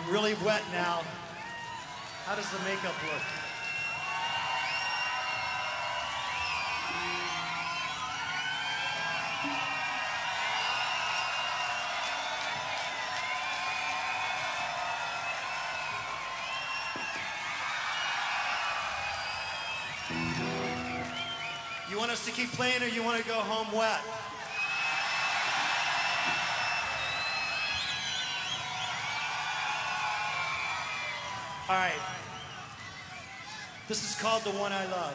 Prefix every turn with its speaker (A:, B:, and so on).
A: I'm really wet now. How does the makeup look? You want us to keep playing or you want to go home wet? All right. This is called The One I Love.